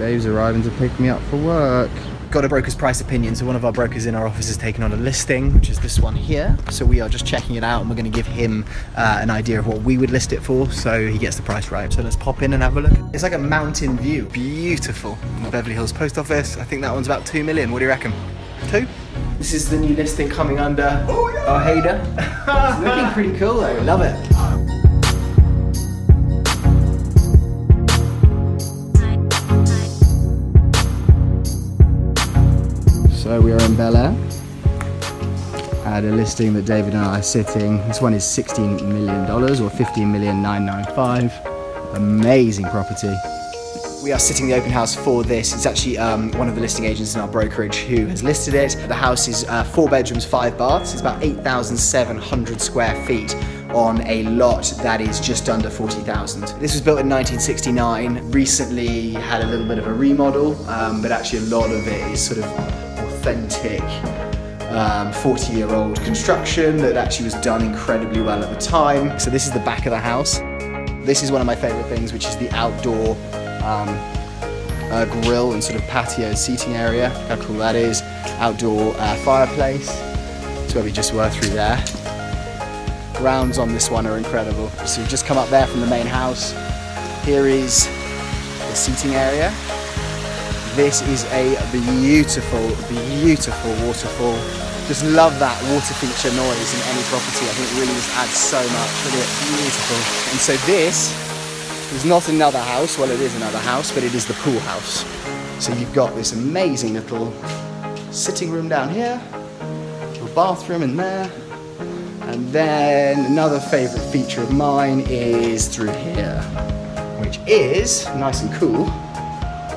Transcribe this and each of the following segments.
Dave's arriving to pick me up for work. Got a broker's price opinion, so one of our brokers in our office has taken on a listing, which is this one here. So we are just checking it out and we're going to give him uh, an idea of what we would list it for so he gets the price right. So let's pop in and have a look. It's like a mountain view. Beautiful. Beverly Hills Post Office. I think that one's about two million. What do you reckon? Two? This is the new listing coming under oh, yeah. Ojeda. it's looking pretty cool though. Love it. So we are in Bel Air at a listing that David and I are sitting. This one is $16 million or $15,995. Amazing property. We are sitting the open house for this. It's actually um, one of the listing agents in our brokerage who has listed it. The house is uh, four bedrooms, five baths. It's about 8,700 square feet on a lot that is just under 40,000. This was built in 1969, recently had a little bit of a remodel, um, but actually a lot of it is sort of authentic 40 um, year old construction that actually was done incredibly well at the time. So this is the back of the house. This is one of my favorite things, which is the outdoor um, uh, grill and sort of patio seating area. How cool that is. Outdoor uh, fireplace. That's where we just were through there. Grounds on this one are incredible. So we've just come up there from the main house. Here is the seating area. This is a beautiful, beautiful waterfall. Just love that water feature noise in any property. I think it really just adds so much. Really beautiful. And so this is not another house. Well, it is another house, but it is the pool house. So you've got this amazing little sitting room down here, little bathroom in there, and then another favorite feature of mine is through here, which is nice and cool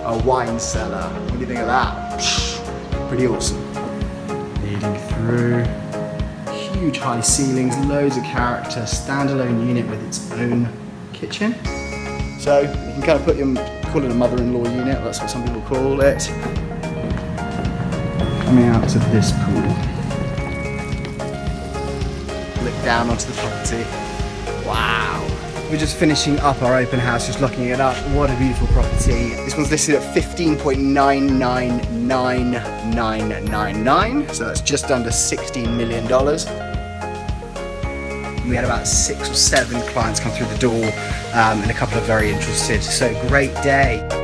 a wine cellar. What do you think of that? Pretty awesome. Leading through, huge high ceilings, loads of character, standalone unit with its own kitchen. So you can kind of put your, call it a mother-in-law unit, that's what some people call it. Coming out to this pool. Look down onto the property. Wow. We're just finishing up our open house, just looking it up. What a beautiful property. This one's listed at 15.999999, so that's just under $16 million. We had about six or seven clients come through the door um, and a couple of very interested, so great day.